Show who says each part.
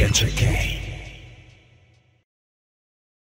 Speaker 1: get your game.